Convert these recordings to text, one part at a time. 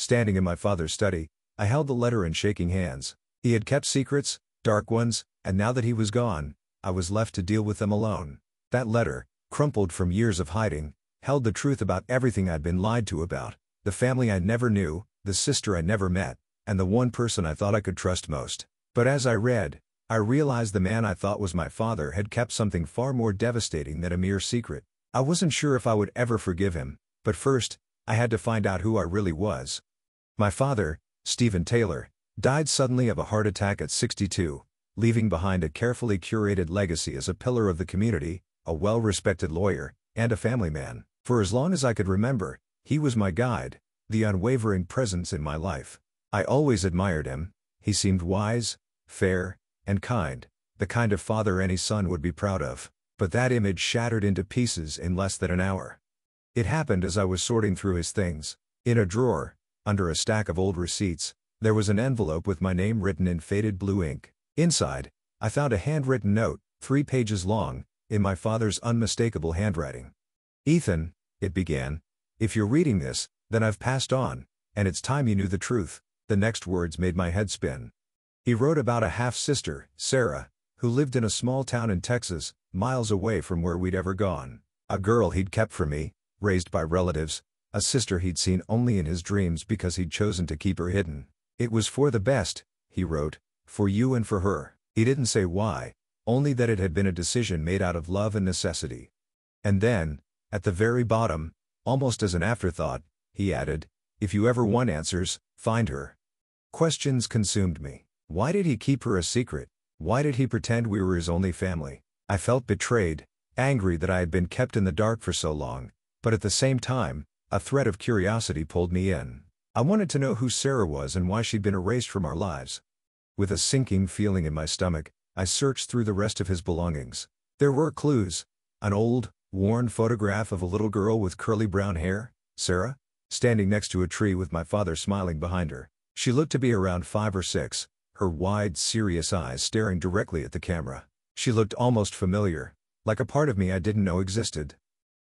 Standing in my father's study, I held the letter in shaking hands. He had kept secrets, dark ones, and now that he was gone, I was left to deal with them alone. That letter, crumpled from years of hiding, held the truth about everything I'd been lied to about, the family I never knew, the sister I never met, and the one person I thought I could trust most. But as I read, I realized the man I thought was my father had kept something far more devastating than a mere secret. I wasn't sure if I would ever forgive him, but first, I had to find out who I really was. My father, Stephen Taylor, died suddenly of a heart attack at 62, leaving behind a carefully curated legacy as a pillar of the community, a well-respected lawyer, and a family man. For as long as I could remember, he was my guide, the unwavering presence in my life. I always admired him, he seemed wise, fair, and kind, the kind of father any son would be proud of. But that image shattered into pieces in less than an hour. It happened as I was sorting through his things. In a drawer, under a stack of old receipts, there was an envelope with my name written in faded blue ink. Inside, I found a handwritten note, three pages long, in my father's unmistakable handwriting. Ethan, it began, if you're reading this, then I've passed on, and it's time you knew the truth. The next words made my head spin. He wrote about a half-sister, Sarah, who lived in a small town in Texas, miles away from where we'd ever gone. A girl he'd kept for me, raised by relatives, a sister he'd seen only in his dreams because he'd chosen to keep her hidden. It was for the best, he wrote, for you and for her. He didn't say why, only that it had been a decision made out of love and necessity. And then, at the very bottom, almost as an afterthought, he added, if you ever want answers, find her. Questions consumed me. Why did he keep her a secret? Why did he pretend we were his only family? I felt betrayed, angry that I had been kept in the dark for so long, but at the same time, a thread of curiosity pulled me in. I wanted to know who Sarah was and why she'd been erased from our lives. With a sinking feeling in my stomach, I searched through the rest of his belongings. There were clues. An old, worn photograph of a little girl with curly brown hair, Sarah, standing next to a tree with my father smiling behind her. She looked to be around five or six, her wide, serious eyes staring directly at the camera. She looked almost familiar, like a part of me I didn't know existed.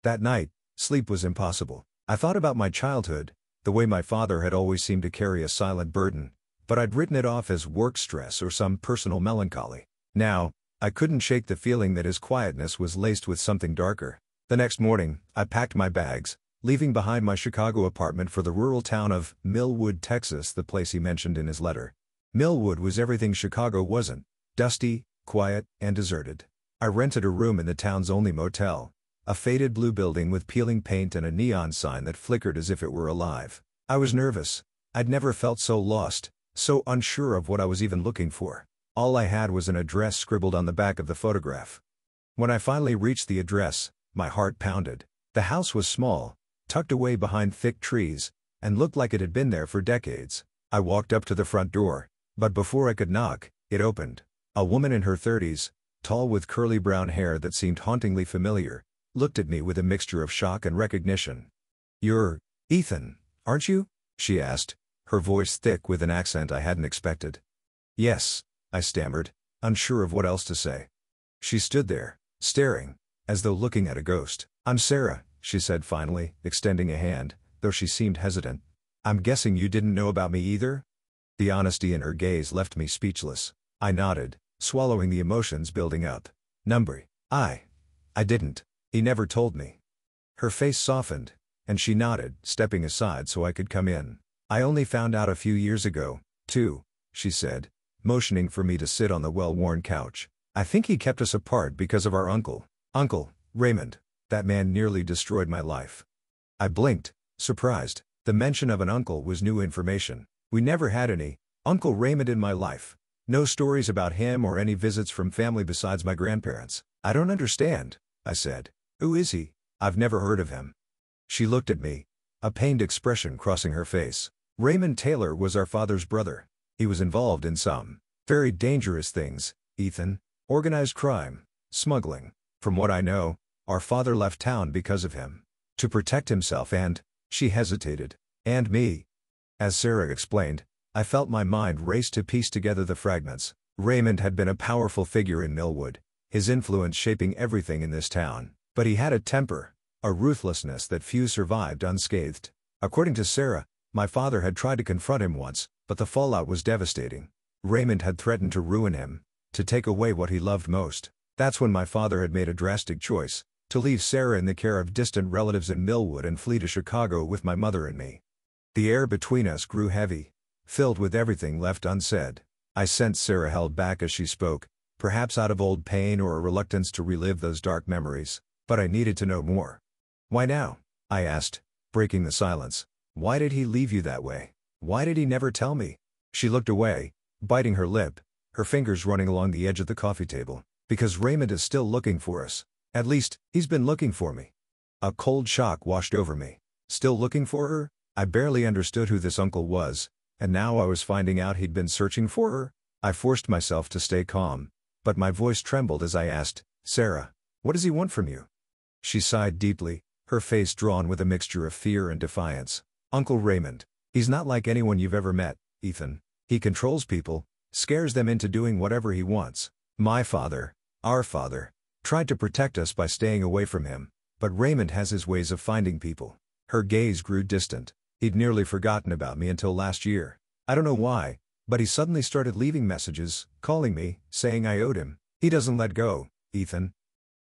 That night, sleep was impossible. I thought about my childhood, the way my father had always seemed to carry a silent burden, but I'd written it off as work stress or some personal melancholy. Now, I couldn't shake the feeling that his quietness was laced with something darker. The next morning, I packed my bags, leaving behind my Chicago apartment for the rural town of Millwood, Texas, the place he mentioned in his letter. Millwood was everything Chicago wasn't dusty, quiet, and deserted. I rented a room in the town's only motel, a faded blue building with peeling paint and a neon sign that flickered as if it were alive. I was nervous. I'd never felt so lost, so unsure of what I was even looking for. All I had was an address scribbled on the back of the photograph. When I finally reached the address, my heart pounded. The house was small, tucked away behind thick trees, and looked like it had been there for decades. I walked up to the front door, but before I could knock, it opened. A woman in her 30s, tall with curly brown hair that seemed hauntingly familiar, looked at me with a mixture of shock and recognition. You're, Ethan, aren't you? she asked, her voice thick with an accent I hadn't expected. Yes, I stammered, unsure of what else to say. She stood there, staring, as though looking at a ghost. I'm Sarah, she said finally, extending a hand, though she seemed hesitant. I'm guessing you didn't know about me either? The honesty in her gaze left me speechless. I nodded, swallowing the emotions building up. Number. I. I didn't. He never told me. Her face softened, and she nodded, stepping aside so I could come in. I only found out a few years ago, too, she said, motioning for me to sit on the well-worn couch. I think he kept us apart because of our uncle. Uncle, Raymond. That man nearly destroyed my life. I blinked, surprised. The mention of an uncle was new information. We never had any. Uncle Raymond in my life. No stories about him or any visits from family besides my grandparents. I don't understand, I said. Who is he? I've never heard of him. She looked at me, a pained expression crossing her face. Raymond Taylor was our father's brother. He was involved in some very dangerous things, Ethan, organized crime, smuggling. From what I know, our father left town because of him. To protect himself and, she hesitated, and me. As Sarah explained, I felt my mind race to piece together the fragments. Raymond had been a powerful figure in Millwood, his influence shaping everything in this town. But he had a temper, a ruthlessness that few survived unscathed. According to Sarah, My father had tried to confront him once, but the fallout was devastating. Raymond had threatened to ruin him, to take away what he loved most. That's when my father had made a drastic choice, to leave Sarah in the care of distant relatives in Millwood and flee to Chicago with my mother and me. The air between us grew heavy, filled with everything left unsaid. I sensed Sarah held back as she spoke, perhaps out of old pain or a reluctance to relive those dark memories, but I needed to know more. Why now? I asked, breaking the silence. Why did he leave you that way? Why did he never tell me? She looked away, biting her lip, her fingers running along the edge of the coffee table. Because Raymond is still looking for us. At least, he's been looking for me. A cold shock washed over me. Still looking for her? I barely understood who this uncle was, and now I was finding out he'd been searching for her. I forced myself to stay calm, but my voice trembled as I asked, Sarah, what does he want from you? She sighed deeply, her face drawn with a mixture of fear and defiance. Uncle Raymond. He's not like anyone you've ever met, Ethan. He controls people, scares them into doing whatever he wants. My father, our father, tried to protect us by staying away from him, but Raymond has his ways of finding people. Her gaze grew distant. He'd nearly forgotten about me until last year. I don't know why, but he suddenly started leaving messages, calling me, saying I owed him. He doesn't let go, Ethan.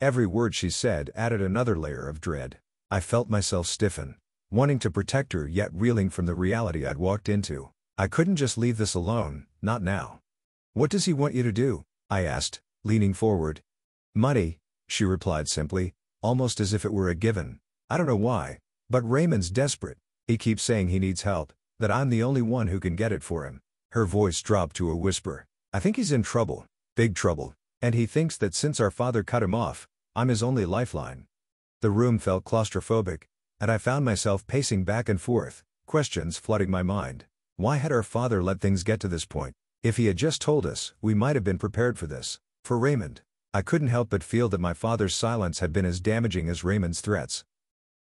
Every word she said added another layer of dread. I felt myself stiffen wanting to protect her yet reeling from the reality I'd walked into. I couldn't just leave this alone, not now. What does he want you to do? I asked, leaning forward. Money, she replied simply, almost as if it were a given. I don't know why, but Raymond's desperate. He keeps saying he needs help, that I'm the only one who can get it for him. Her voice dropped to a whisper. I think he's in trouble, big trouble, and he thinks that since our father cut him off, I'm his only lifeline. The room felt claustrophobic, and I found myself pacing back and forth, questions flooding my mind. Why had our father let things get to this point? If he had just told us, we might have been prepared for this. For Raymond, I couldn't help but feel that my father's silence had been as damaging as Raymond's threats.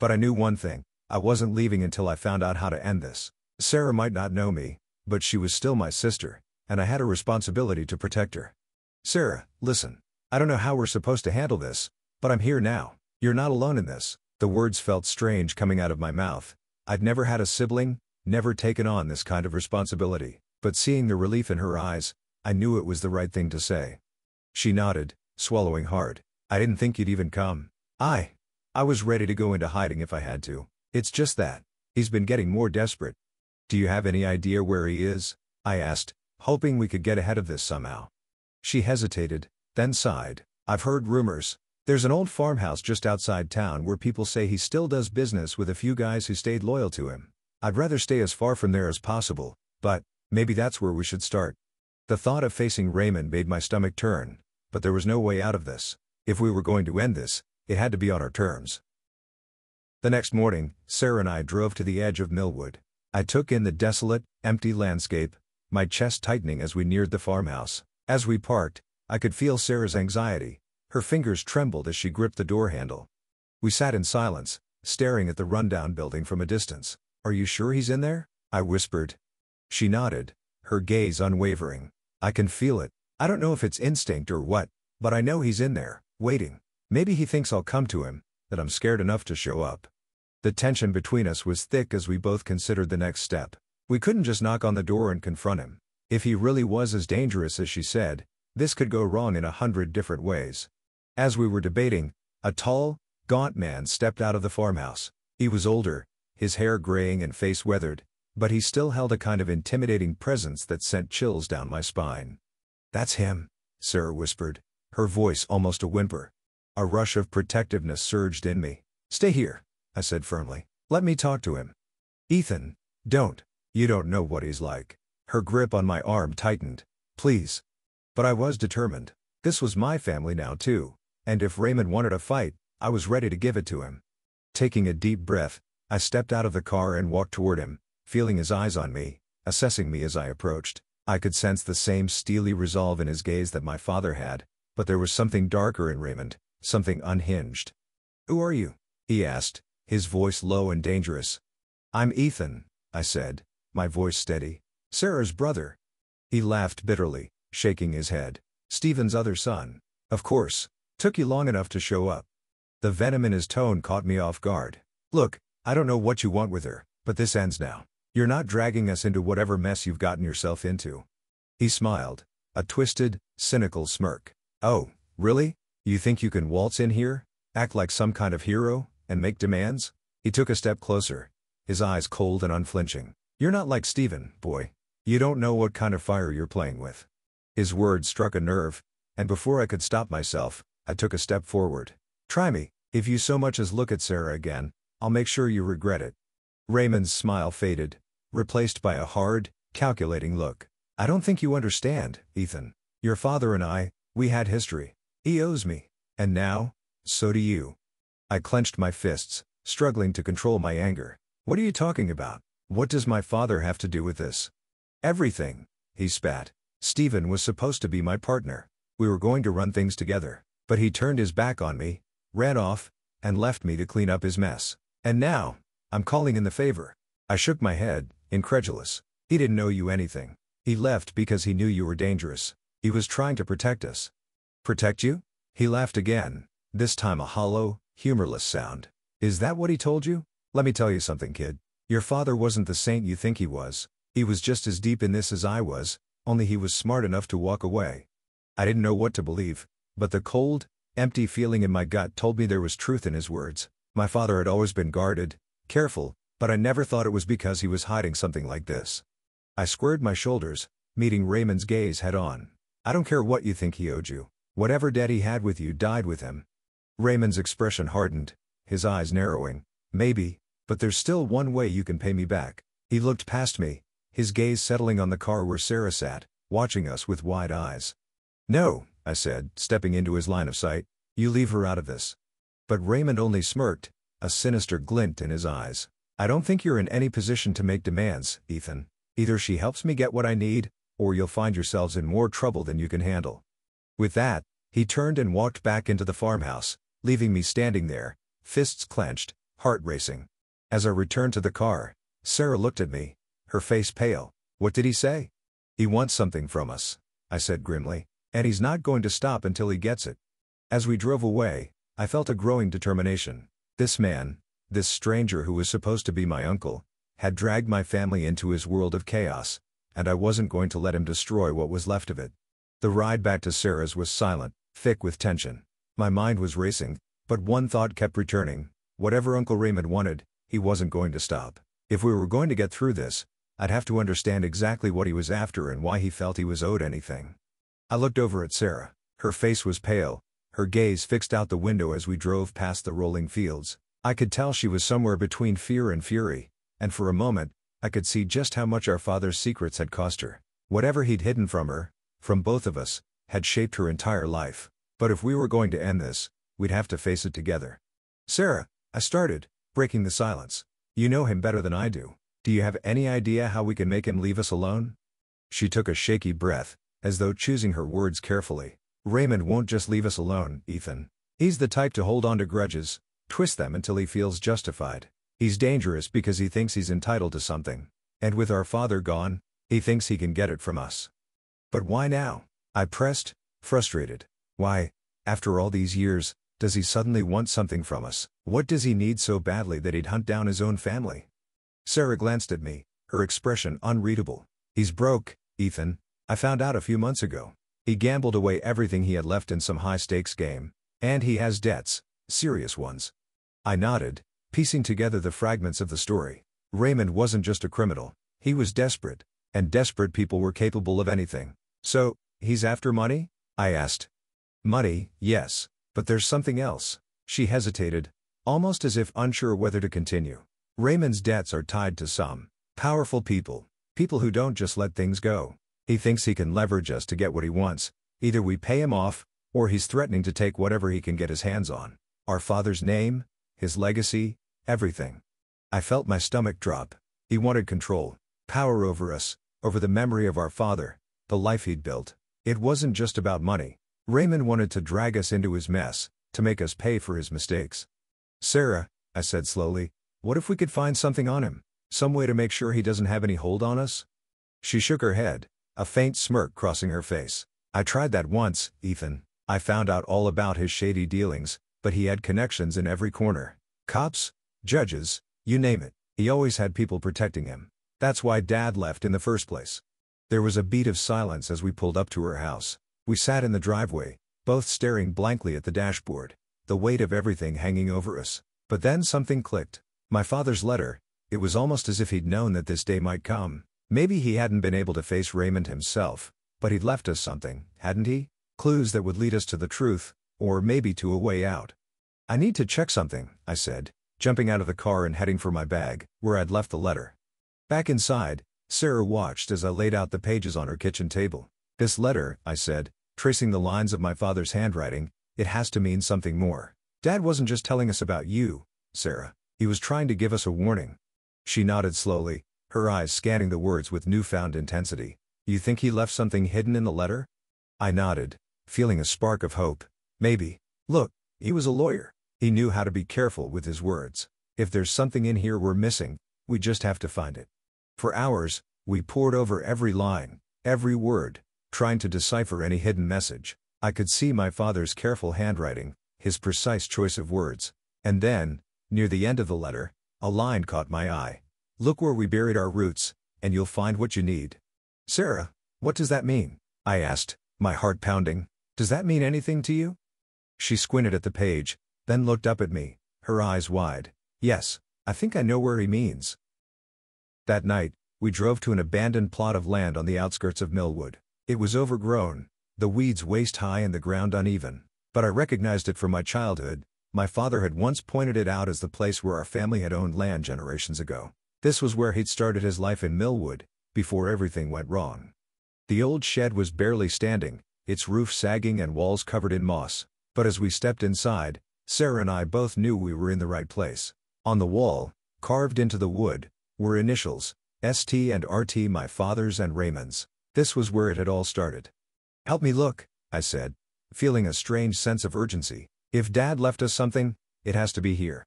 But I knew one thing I wasn't leaving until I found out how to end this. Sarah might not know me, but she was still my sister, and I had a responsibility to protect her. Sarah, listen. I don't know how we're supposed to handle this, but I'm here now. You're not alone in this. The words felt strange coming out of my mouth. I'd never had a sibling, never taken on this kind of responsibility, but seeing the relief in her eyes, I knew it was the right thing to say. She nodded, swallowing hard. I didn't think you'd even come. I. I was ready to go into hiding if I had to. It's just that. He's been getting more desperate. Do you have any idea where he is? I asked, hoping we could get ahead of this somehow. She hesitated, then sighed. I've heard rumors, there's an old farmhouse just outside town where people say he still does business with a few guys who stayed loyal to him. I'd rather stay as far from there as possible, but, maybe that's where we should start. The thought of facing Raymond made my stomach turn, but there was no way out of this. If we were going to end this, it had to be on our terms. The next morning, Sarah and I drove to the edge of Millwood. I took in the desolate, empty landscape, my chest tightening as we neared the farmhouse. As we parked, I could feel Sarah's anxiety, her fingers trembled as she gripped the door handle. We sat in silence, staring at the rundown building from a distance. Are you sure he's in there? I whispered. She nodded, her gaze unwavering. I can feel it. I don't know if it's instinct or what, but I know he's in there, waiting. Maybe he thinks I'll come to him, that I'm scared enough to show up. The tension between us was thick as we both considered the next step. We couldn't just knock on the door and confront him. If he really was as dangerous as she said, this could go wrong in a hundred different ways. As we were debating, a tall, gaunt man stepped out of the farmhouse. He was older, his hair graying and face weathered, but he still held a kind of intimidating presence that sent chills down my spine. That's him, Sarah whispered, her voice almost a whimper. A rush of protectiveness surged in me. Stay here, I said firmly. Let me talk to him. Ethan, don't. You don't know what he's like. Her grip on my arm tightened. Please. But I was determined. This was my family now too. And if Raymond wanted a fight, I was ready to give it to him. Taking a deep breath, I stepped out of the car and walked toward him, feeling his eyes on me, assessing me as I approached. I could sense the same steely resolve in his gaze that my father had, but there was something darker in Raymond, something unhinged. Who are you? he asked, his voice low and dangerous. I'm Ethan, I said, my voice steady. Sarah's brother. He laughed bitterly, shaking his head. Stephen's other son. Of course. Took you long enough to show up. The venom in his tone caught me off guard. Look, I don't know what you want with her, but this ends now. You're not dragging us into whatever mess you've gotten yourself into. He smiled. A twisted, cynical smirk. Oh, really? You think you can waltz in here, act like some kind of hero, and make demands? He took a step closer, his eyes cold and unflinching. You're not like Stephen, boy. You don't know what kind of fire you're playing with. His words struck a nerve, and before I could stop myself, I took a step forward. Try me. If you so much as look at Sarah again, I'll make sure you regret it. Raymond's smile faded, replaced by a hard, calculating look. I don't think you understand, Ethan. Your father and I, we had history. He owes me. And now, so do you. I clenched my fists, struggling to control my anger. What are you talking about? What does my father have to do with this? Everything, he spat. Stephen was supposed to be my partner. We were going to run things together. But he turned his back on me, ran off, and left me to clean up his mess. And now, I'm calling in the favor. I shook my head, incredulous. He didn't owe you anything. He left because he knew you were dangerous. He was trying to protect us. Protect you? He laughed again, this time a hollow, humorless sound. Is that what he told you? Let me tell you something, kid. Your father wasn't the saint you think he was. He was just as deep in this as I was, only he was smart enough to walk away. I didn't know what to believe, but the cold, empty feeling in my gut told me there was truth in his words. My father had always been guarded, careful, but I never thought it was because he was hiding something like this. I squared my shoulders, meeting Raymond's gaze head on. I don't care what you think he owed you. Whatever debt he had with you died with him. Raymond's expression hardened, his eyes narrowing. Maybe, but there's still one way you can pay me back. He looked past me, his gaze settling on the car where Sarah sat, watching us with wide eyes. No, I said, stepping into his line of sight, you leave her out of this. But Raymond only smirked, a sinister glint in his eyes. I don't think you're in any position to make demands, Ethan. Either she helps me get what I need, or you'll find yourselves in more trouble than you can handle. With that, he turned and walked back into the farmhouse, leaving me standing there, fists clenched, heart racing. As I returned to the car, Sarah looked at me, her face pale. What did he say? He wants something from us, I said grimly, and he's not going to stop until he gets it. As we drove away, I felt a growing determination. This man, this stranger who was supposed to be my uncle, had dragged my family into his world of chaos, and I wasn't going to let him destroy what was left of it. The ride back to Sarah's was silent, thick with tension. My mind was racing, but one thought kept returning. Whatever Uncle Raymond wanted, he wasn't going to stop. If we were going to get through this, I'd have to understand exactly what he was after and why he felt he was owed anything. I looked over at Sarah. Her face was pale, her gaze fixed out the window as we drove past the rolling fields. I could tell she was somewhere between fear and fury, and for a moment, I could see just how much our father's secrets had cost her. Whatever he'd hidden from her, from both of us, had shaped her entire life. But if we were going to end this, we'd have to face it together. Sarah, I started, breaking the silence. You know him better than I do. Do you have any idea how we can make him leave us alone? She took a shaky breath, as though choosing her words carefully. Raymond won't just leave us alone, Ethan. He's the type to hold on to grudges, twist them until he feels justified. He's dangerous because he thinks he's entitled to something. And with our father gone, he thinks he can get it from us. But why now? I pressed, frustrated. Why, after all these years, does he suddenly want something from us? What does he need so badly that he'd hunt down his own family? Sarah glanced at me, her expression unreadable. He's broke, Ethan. I found out a few months ago. He gambled away everything he had left in some high-stakes game. And he has debts, serious ones. I nodded, piecing together the fragments of the story. Raymond wasn't just a criminal, he was desperate, and desperate people were capable of anything. So, he's after money? I asked. Money, yes, but there's something else. She hesitated, almost as if unsure whether to continue. Raymond's debts are tied to some powerful people, people who don't just let things go. He thinks he can leverage us to get what he wants. Either we pay him off, or he's threatening to take whatever he can get his hands on. Our father's name, his legacy, everything. I felt my stomach drop. He wanted control, power over us, over the memory of our father, the life he'd built. It wasn't just about money. Raymond wanted to drag us into his mess, to make us pay for his mistakes. Sarah, I said slowly, what if we could find something on him? Some way to make sure he doesn't have any hold on us? She shook her head a faint smirk crossing her face. I tried that once, Ethan. I found out all about his shady dealings, but he had connections in every corner. Cops, judges, you name it. He always had people protecting him. That's why Dad left in the first place. There was a beat of silence as we pulled up to her house. We sat in the driveway, both staring blankly at the dashboard, the weight of everything hanging over us. But then something clicked. My father's letter, it was almost as if he'd known that this day might come. Maybe he hadn't been able to face Raymond himself, but he'd left us something, hadn't he? Clues that would lead us to the truth, or maybe to a way out. I need to check something, I said, jumping out of the car and heading for my bag, where I'd left the letter. Back inside, Sarah watched as I laid out the pages on her kitchen table. This letter, I said, tracing the lines of my father's handwriting, it has to mean something more. Dad wasn't just telling us about you, Sarah. He was trying to give us a warning. She nodded slowly, her eyes scanning the words with newfound intensity. You think he left something hidden in the letter? I nodded, feeling a spark of hope. Maybe. Look, he was a lawyer. He knew how to be careful with his words. If there's something in here we're missing, we just have to find it. For hours, we pored over every line, every word, trying to decipher any hidden message. I could see my father's careful handwriting, his precise choice of words. And then, near the end of the letter, a line caught my eye. Look where we buried our roots, and you'll find what you need. Sarah, what does that mean? I asked, my heart pounding. Does that mean anything to you? She squinted at the page, then looked up at me, her eyes wide. Yes, I think I know where he means. That night, we drove to an abandoned plot of land on the outskirts of Millwood. It was overgrown, the weeds waist high and the ground uneven, but I recognized it from my childhood. My father had once pointed it out as the place where our family had owned land generations ago. This was where he'd started his life in Millwood, before everything went wrong. The old shed was barely standing, its roof sagging and walls covered in moss, but as we stepped inside, Sarah and I both knew we were in the right place. On the wall, carved into the wood, were initials, ST and RT my father's and Raymond's. This was where it had all started. Help me look, I said, feeling a strange sense of urgency. If Dad left us something, it has to be here.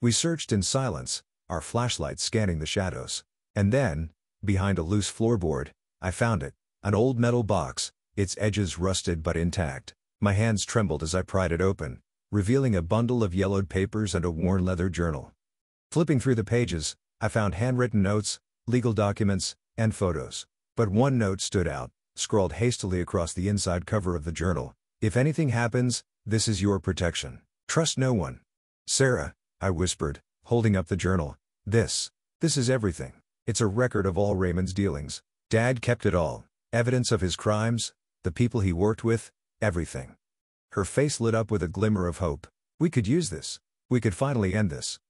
We searched in silence, our flashlights scanning the shadows. And then, behind a loose floorboard, I found it, an old metal box, its edges rusted but intact. My hands trembled as I pried it open, revealing a bundle of yellowed papers and a worn leather journal. Flipping through the pages, I found handwritten notes, legal documents, and photos. But one note stood out, scrawled hastily across the inside cover of the journal. If anything happens, this is your protection. Trust no one. Sarah, I whispered, holding up the journal. This. This is everything. It's a record of all Raymond's dealings. Dad kept it all. Evidence of his crimes, the people he worked with, everything. Her face lit up with a glimmer of hope. We could use this. We could finally end this.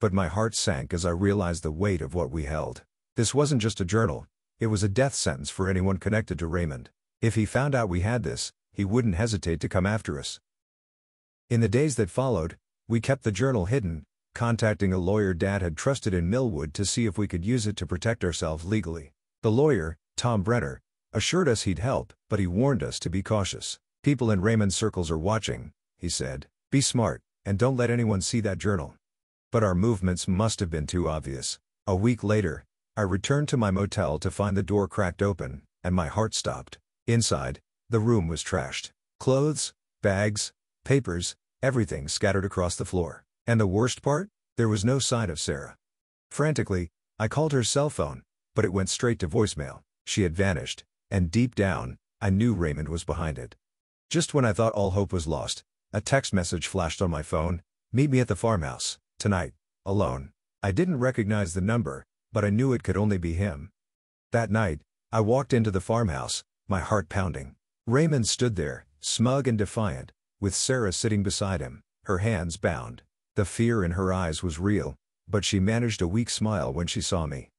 But my heart sank as I realized the weight of what we held. This wasn't just a journal, it was a death sentence for anyone connected to Raymond. If he found out we had this, he wouldn't hesitate to come after us. In the days that followed, we kept the journal hidden, contacting a lawyer Dad had trusted in Millwood to see if we could use it to protect ourselves legally. The lawyer, Tom Brenner, assured us he'd help, but he warned us to be cautious. People in Raymond's circles are watching, he said. Be smart, and don't let anyone see that journal. But our movements must have been too obvious. A week later, I returned to my motel to find the door cracked open, and my heart stopped. Inside, the room was trashed. Clothes, bags, papers, everything scattered across the floor. And the worst part? There was no sign of Sarah. Frantically, I called her cell phone, but it went straight to voicemail. She had vanished, and deep down, I knew Raymond was behind it. Just when I thought all hope was lost, a text message flashed on my phone Meet me at the farmhouse, tonight, alone. I didn't recognize the number, but I knew it could only be him. That night, I walked into the farmhouse, my heart pounding. Raymond stood there, smug and defiant, with Sarah sitting beside him, her hands bound. The fear in her eyes was real, but she managed a weak smile when she saw me.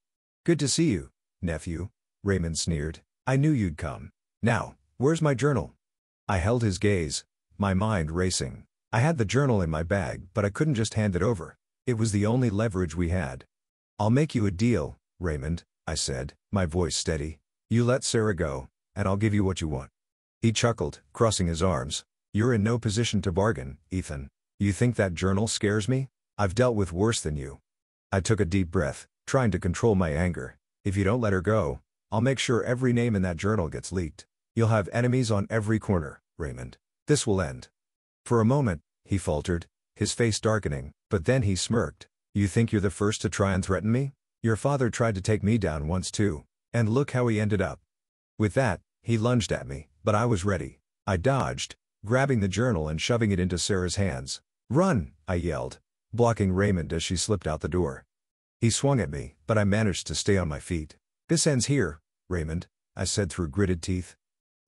Good to see you, nephew, Raymond sneered. I knew you'd come. Now, where's my journal? I held his gaze, my mind racing. I had the journal in my bag, but I couldn't just hand it over. It was the only leverage we had. I'll make you a deal, Raymond, I said, my voice steady. You let Sarah go, and I'll give you what you want. He chuckled, crossing his arms. You're in no position to bargain, Ethan. You think that journal scares me? I've dealt with worse than you. I took a deep breath, trying to control my anger. If you don't let her go, I'll make sure every name in that journal gets leaked. You'll have enemies on every corner, Raymond. This will end. For a moment, he faltered, his face darkening, but then he smirked. You think you're the first to try and threaten me? Your father tried to take me down once too. And look how he ended up. With that, he lunged at me, but I was ready. I dodged, grabbing the journal and shoving it into Sarah's hands. Run, I yelled, blocking Raymond as she slipped out the door. He swung at me, but I managed to stay on my feet. This ends here, Raymond, I said through gritted teeth.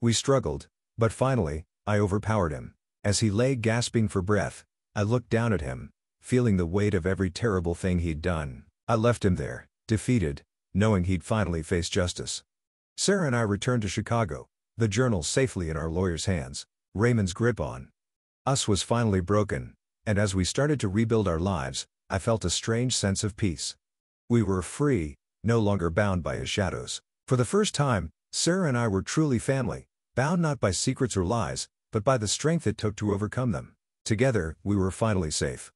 We struggled, but finally, I overpowered him. As he lay gasping for breath, I looked down at him, feeling the weight of every terrible thing he'd done. I left him there, defeated, knowing he'd finally face justice. Sarah and I returned to Chicago, the journal safely in our lawyer's hands, Raymond's grip on us was finally broken, and as we started to rebuild our lives, I felt a strange sense of peace. We were free, no longer bound by his shadows. For the first time, Sarah and I were truly family, bound not by secrets or lies, but by the strength it took to overcome them. Together, we were finally safe.